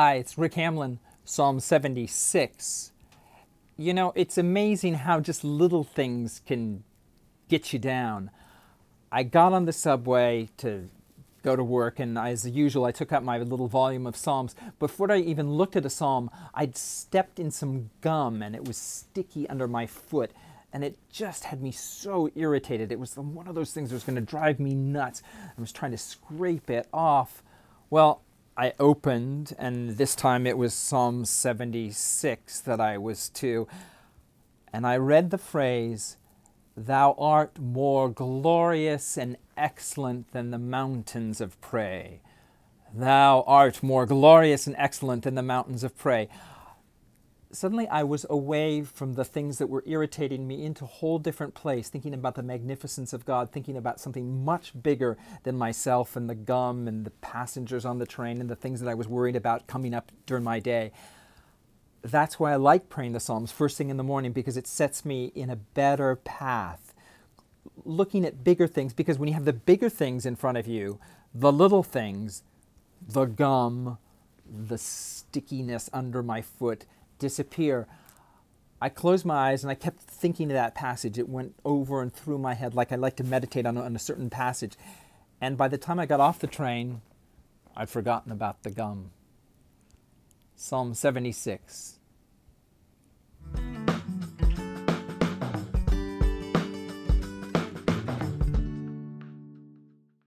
Hi, it's Rick Hamlin, Psalm 76. You know, it's amazing how just little things can get you down. I got on the subway to go to work, and as usual, I took out my little volume of Psalms. Before I even looked at a Psalm, I'd stepped in some gum and it was sticky under my foot. And it just had me so irritated. It was one of those things that was going to drive me nuts. I was trying to scrape it off. Well, I opened, and this time it was Psalm 76 that I was to, and I read the phrase, Thou art more glorious and excellent than the mountains of prey. Thou art more glorious and excellent than the mountains of prey suddenly I was away from the things that were irritating me into a whole different place, thinking about the magnificence of God, thinking about something much bigger than myself and the gum and the passengers on the train and the things that I was worried about coming up during my day. That's why I like praying the Psalms first thing in the morning because it sets me in a better path. Looking at bigger things, because when you have the bigger things in front of you, the little things, the gum, the stickiness under my foot, disappear. I closed my eyes and I kept thinking of that passage. It went over and through my head like I like to meditate on, on a certain passage. And by the time I got off the train, I'd forgotten about the gum. Psalm 76.